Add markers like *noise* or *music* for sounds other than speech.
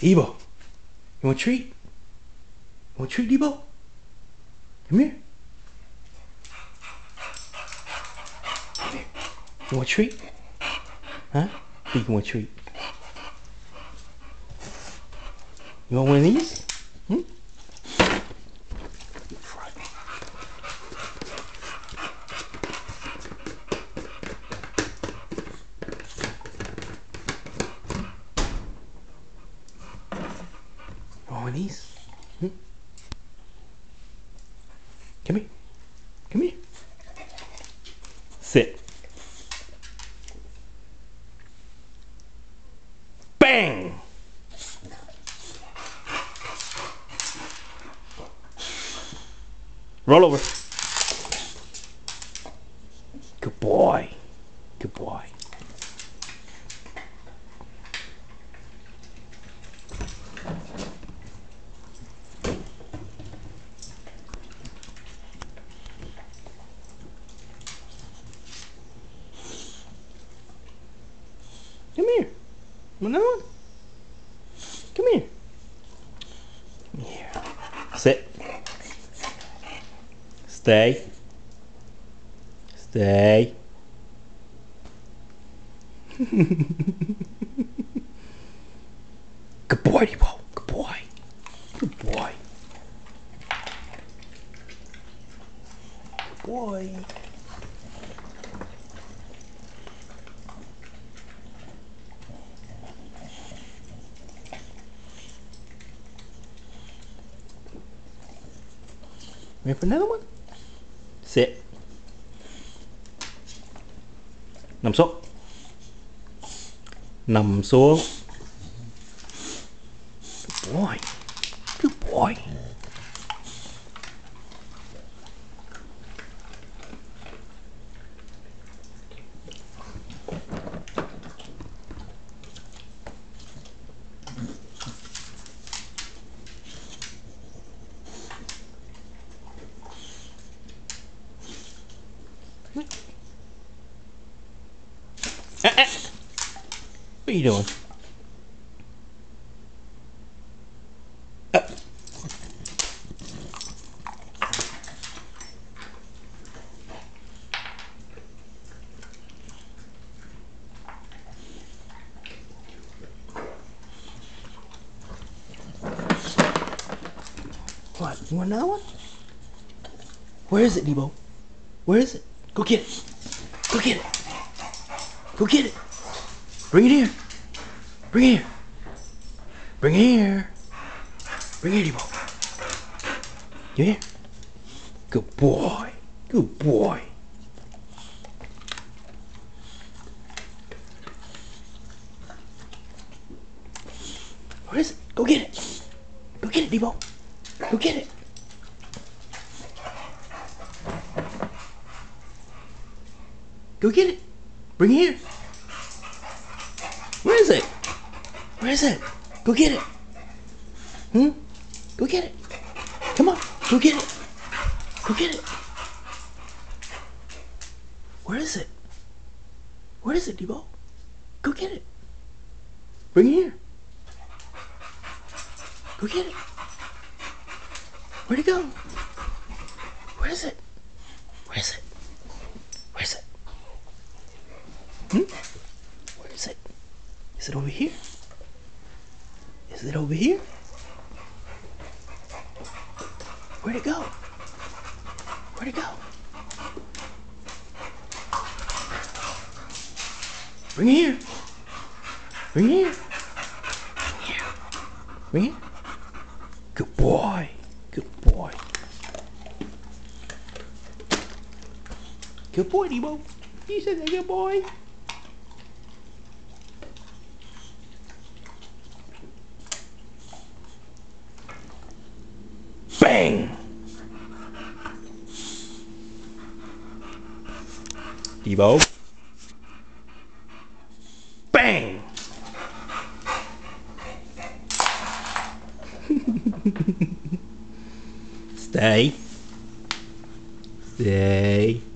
Deebo, you want a treat? You want a treat, Deebo? Come here. Come here. You want a treat? Huh? You want a treat? You want one of these? Hmm? These? Hmm? Come here. Come here. Sit. Bang! Roll over. Good boy. Good boy. Come here. Another one. Come here. Come here. Sit. Stay. Stay. *laughs* Good boy, Deebo. Good boy. Good boy. Good boy. Me perdonaron, mano. Sí. Nằm số. Are you doing? What? You want another one? Where is it, Deebo? Where is it? Go get it. Go get it. Go get it. Bring it here. Bring it here. Bring it here. Bring it here, Deebo. You here? Good boy. Good boy. Where is it? Go get it. Go get it, Deebo. Go get it. Go get it. Bring it here. Where is it? Where is it? Go get it. Hmm? Go get it. Come on. Go get it. Go get it. Where is it? Where is it, Deebo? Go get it. Bring it here. Go get it. Where'd it go? Where is it? Where is it? Where is it? Hmm? Is it? Over here? Is it over here? Where'd it go? Where'd it go? Bring it here. Bring it here. Bring it here. Good boy. Good boy. Good boy, Deebo. You said that good boy. Bang! Deebo. Bang! *laughs* Stay. Stay.